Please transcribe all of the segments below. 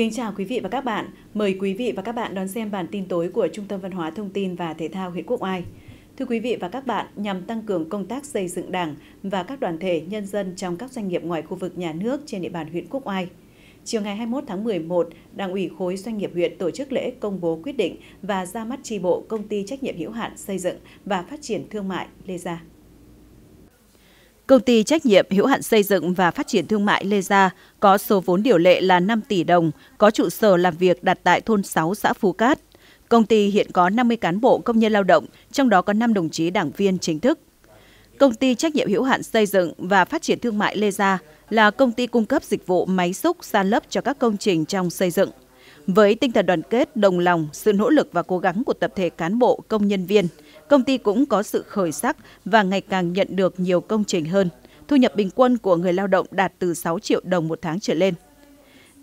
Kính chào quý vị và các bạn. Mời quý vị và các bạn đón xem bản tin tối của Trung tâm Văn hóa Thông tin và Thể thao huyện Quốc Oai. Thưa quý vị và các bạn, nhằm tăng cường công tác xây dựng Đảng và các đoàn thể nhân dân trong các doanh nghiệp ngoài khu vực nhà nước trên địa bàn huyện Quốc Oai, chiều ngày 21 tháng 11, Đảng ủy khối doanh nghiệp huyện tổ chức lễ công bố quyết định và ra mắt tri bộ công ty trách nhiệm hữu hạn xây dựng và phát triển thương mại Lê Gia. Công ty trách nhiệm hữu hạn xây dựng và phát triển thương mại Lê Gia có số vốn điều lệ là 5 tỷ đồng, có trụ sở làm việc đặt tại thôn 6 xã Phú Cát. Công ty hiện có 50 cán bộ công nhân lao động, trong đó có 5 đồng chí đảng viên chính thức. Công ty trách nhiệm hữu hạn xây dựng và phát triển thương mại Lê Gia là công ty cung cấp dịch vụ máy xúc san lấp cho các công trình trong xây dựng. Với tinh thần đoàn kết, đồng lòng, sự nỗ lực và cố gắng của tập thể cán bộ, công nhân viên, công ty cũng có sự khởi sắc và ngày càng nhận được nhiều công trình hơn. Thu nhập bình quân của người lao động đạt từ 6 triệu đồng một tháng trở lên.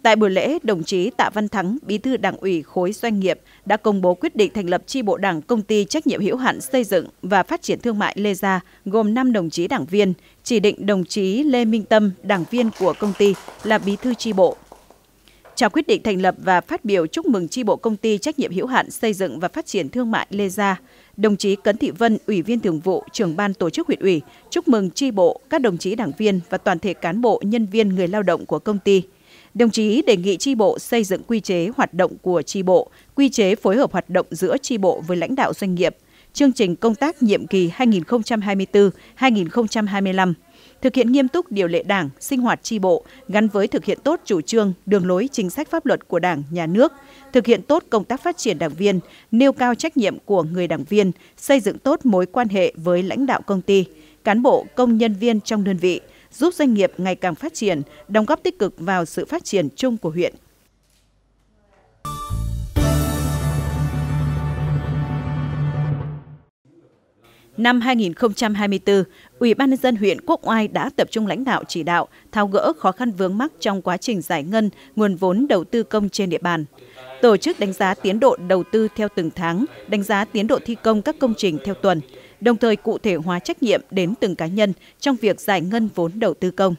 Tại buổi lễ, đồng chí Tạ Văn Thắng, Bí thư Đảng ủy khối doanh nghiệp đã công bố quyết định thành lập chi bộ Đảng công ty trách nhiệm hữu hạn xây dựng và phát triển thương mại Lê Gia, gồm 5 đồng chí đảng viên, chỉ định đồng chí Lê Minh Tâm, đảng viên của công ty là bí thư chi bộ. Trao quyết định thành lập và phát biểu chúc mừng chi bộ công ty trách nhiệm hữu hạn xây dựng và phát triển thương mại Lê Gia, đồng chí Cấn Thị Vân, Ủy viên Thường vụ, trưởng ban tổ chức huyện ủy, chúc mừng tri bộ, các đồng chí đảng viên và toàn thể cán bộ, nhân viên, người lao động của công ty. Đồng chí đề nghị tri bộ xây dựng quy chế hoạt động của tri bộ, quy chế phối hợp hoạt động giữa tri bộ với lãnh đạo doanh nghiệp, chương trình công tác nhiệm kỳ 2024-2025 thực hiện nghiêm túc điều lệ đảng, sinh hoạt tri bộ gắn với thực hiện tốt chủ trương, đường lối chính sách pháp luật của đảng, nhà nước, thực hiện tốt công tác phát triển đảng viên, nêu cao trách nhiệm của người đảng viên, xây dựng tốt mối quan hệ với lãnh đạo công ty, cán bộ, công nhân viên trong đơn vị, giúp doanh nghiệp ngày càng phát triển, đóng góp tích cực vào sự phát triển chung của huyện. Năm 2024, Ủy ban nhân dân huyện Quốc Oai đã tập trung lãnh đạo chỉ đạo tháo gỡ khó khăn vướng mắc trong quá trình giải ngân nguồn vốn đầu tư công trên địa bàn. Tổ chức đánh giá tiến độ đầu tư theo từng tháng, đánh giá tiến độ thi công các công trình theo tuần, đồng thời cụ thể hóa trách nhiệm đến từng cá nhân trong việc giải ngân vốn đầu tư công.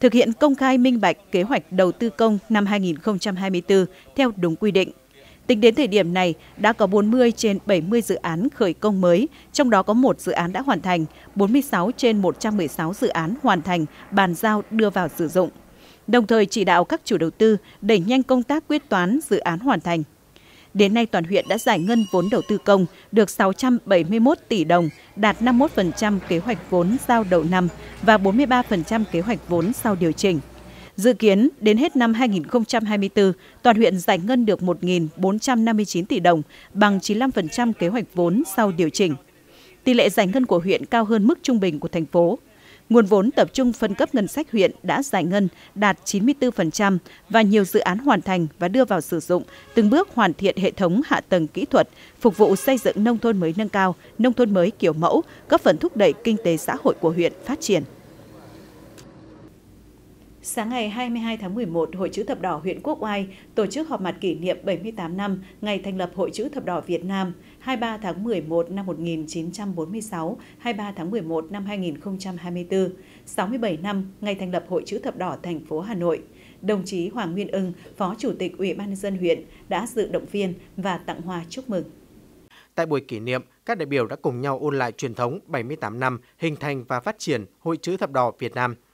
Thực hiện công khai minh bạch kế hoạch đầu tư công năm 2024 theo đúng quy định Tính đến thời điểm này, đã có 40 trên 70 dự án khởi công mới, trong đó có một dự án đã hoàn thành, 46 trên 116 dự án hoàn thành, bàn giao đưa vào sử dụng. Đồng thời chỉ đạo các chủ đầu tư đẩy nhanh công tác quyết toán dự án hoàn thành. Đến nay toàn huyện đã giải ngân vốn đầu tư công được 671 tỷ đồng, đạt 51% kế hoạch vốn giao đầu năm và 43% kế hoạch vốn sau điều chỉnh. Dự kiến đến hết năm 2024, toàn huyện giải ngân được 1.459 tỷ đồng, bằng 95% kế hoạch vốn sau điều chỉnh. Tỷ lệ giải ngân của huyện cao hơn mức trung bình của thành phố. Nguồn vốn tập trung phân cấp ngân sách huyện đã giải ngân đạt 94% và nhiều dự án hoàn thành và đưa vào sử dụng, từng bước hoàn thiện hệ thống hạ tầng kỹ thuật, phục vụ xây dựng nông thôn mới nâng cao, nông thôn mới kiểu mẫu, góp phần thúc đẩy kinh tế xã hội của huyện phát triển. Sáng ngày 22 tháng 11, Hội chữ thập đỏ huyện Quốc Oai tổ chức họp mặt kỷ niệm 78 năm ngày thành lập Hội chữ thập đỏ Việt Nam 23 tháng 11 năm 1946, 23 tháng 11 năm 2024, 67 năm ngày thành lập Hội chữ thập đỏ thành phố Hà Nội. Đồng chí Hoàng Nguyên Ưng, Phó Chủ tịch Ủy ban nhân dân huyện đã dự động viên và tặng hoa chúc mừng. Tại buổi kỷ niệm, các đại biểu đã cùng nhau ôn lại truyền thống 78 năm hình thành và phát triển Hội chữ thập đỏ Việt Nam –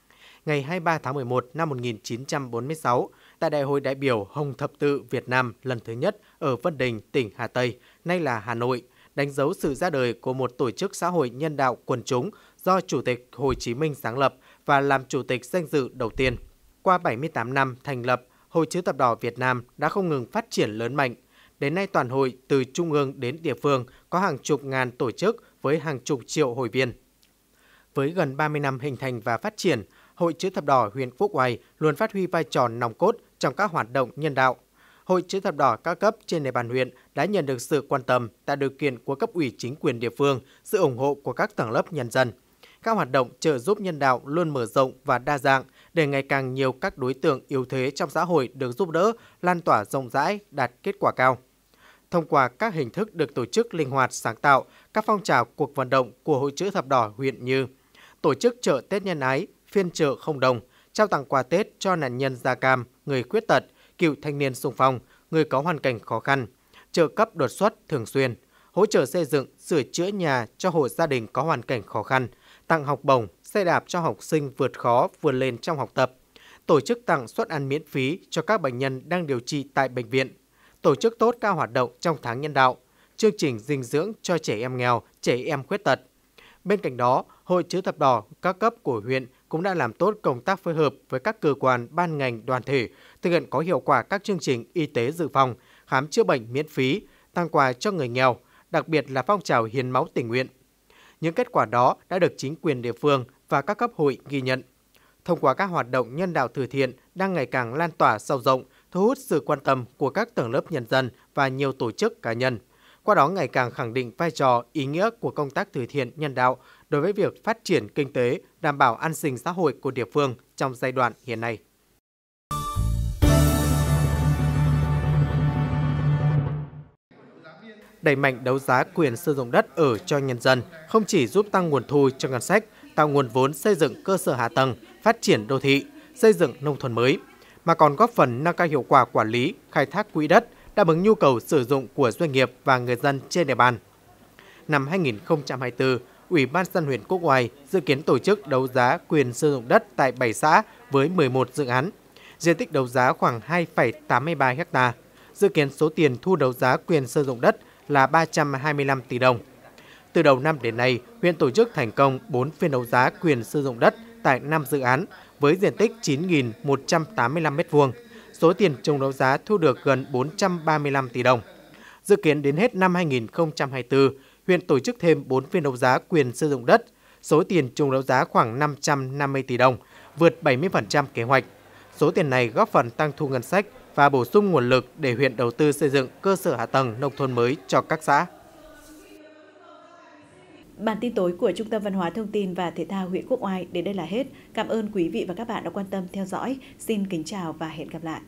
ngày 23 tháng 11 năm 1946 tại Đại hội đại biểu Hồng Thập tự Việt Nam lần thứ nhất ở Vân Đình, tỉnh Hà Tây, nay là Hà Nội, đánh dấu sự ra đời của một tổ chức xã hội nhân đạo quần chúng do Chủ tịch Hồ Chí Minh sáng lập và làm chủ tịch danh dự đầu tiên. Qua 78 năm thành lập, Hội chữ thập đỏ Việt Nam đã không ngừng phát triển lớn mạnh. Đến nay toàn hội từ trung ương đến địa phương có hàng chục ngàn tổ chức với hàng chục triệu hội viên. Với gần 30 năm hình thành và phát triển, Hội chữ thập đỏ huyện Quốc Oai luôn phát huy vai trò nòng cốt trong các hoạt động nhân đạo. Hội chữ thập đỏ các cấp trên địa bàn huyện đã nhận được sự quan tâm, tạo điều kiện của cấp ủy chính quyền địa phương, sự ủng hộ của các tầng lớp nhân dân. Các hoạt động trợ giúp nhân đạo luôn mở rộng và đa dạng để ngày càng nhiều các đối tượng yếu thế trong xã hội được giúp đỡ, lan tỏa rộng rãi, đạt kết quả cao. Thông qua các hình thức được tổ chức linh hoạt sáng tạo, các phong trào cuộc vận động của Hội chữ thập đỏ huyện như tổ chức chợ Tết nhân ái, phiên chợ không đồng, trao tặng quà Tết cho nạn nhân da cam, người khuyết tật, cựu thanh niên sung phong, người có hoàn cảnh khó khăn, trợ cấp đột xuất thường xuyên, hỗ trợ xây dựng, sửa chữa nhà cho hộ gia đình có hoàn cảnh khó khăn, tặng học bổng, xe đạp cho học sinh vượt khó vươn lên trong học tập, tổ chức tặng suất ăn miễn phí cho các bệnh nhân đang điều trị tại bệnh viện, tổ chức tốt các hoạt động trong tháng nhân đạo, chương trình dinh dưỡng cho trẻ em nghèo, trẻ em khuyết tật. Bên cạnh đó, Hội chữ thập đỏ các cấp của huyện cũng đã làm tốt công tác phối hợp với các cơ quan, ban ngành, đoàn thể, thực hiện có hiệu quả các chương trình y tế dự phòng, khám chữa bệnh miễn phí, tặng quà cho người nghèo, đặc biệt là phong trào hiến máu tình nguyện. Những kết quả đó đã được chính quyền địa phương và các cấp hội ghi nhận. Thông qua các hoạt động nhân đạo từ thiện đang ngày càng lan tỏa sâu rộng, thu hút sự quan tâm của các tầng lớp nhân dân và nhiều tổ chức cá nhân. Qua đó ngày càng khẳng định vai trò, ý nghĩa của công tác từ thiện nhân đạo đối với việc phát triển kinh tế, đảm bảo an sinh xã hội của địa phương trong giai đoạn hiện nay. đẩy mạnh đấu giá quyền sử dụng đất ở cho nhân dân không chỉ giúp tăng nguồn thu cho ngân sách, tạo nguồn vốn xây dựng cơ sở hạ tầng, phát triển đô thị, xây dựng nông thôn mới, mà còn góp phần nâng cao hiệu quả quản lý, khai thác quỹ đất, đáp ứng nhu cầu sử dụng của doanh nghiệp và người dân trên địa bàn. Năm 2024, Ủy ban dân huyện Quốc Oai dự kiến tổ chức đấu giá quyền sử dụng đất tại 7 xã với 11 dự án. Diện tích đấu giá khoảng 2,83 ha. Dự kiến số tiền thu đấu giá quyền sử dụng đất là 325 tỷ đồng. Từ đầu năm đến nay, huyện tổ chức thành công 4 phiên đấu giá quyền sử dụng đất tại 5 dự án với diện tích 9.185 m2. Số tiền chung đấu giá thu được gần 435 tỷ đồng. Dự kiến đến hết năm 2024, huyện tổ chức thêm 4 phiên đấu giá quyền sử dụng đất, số tiền chung đấu giá khoảng 550 tỷ đồng, vượt 70% kế hoạch. Số tiền này góp phần tăng thu ngân sách và bổ sung nguồn lực để huyện đầu tư xây dựng cơ sở hạ tầng nông thôn mới cho các xã. Bản tin tối của Trung tâm Văn hóa Thông tin và Thể thao huyện Quốc Oai đến đây là hết. Cảm ơn quý vị và các bạn đã quan tâm theo dõi. Xin kính chào và hẹn gặp lại.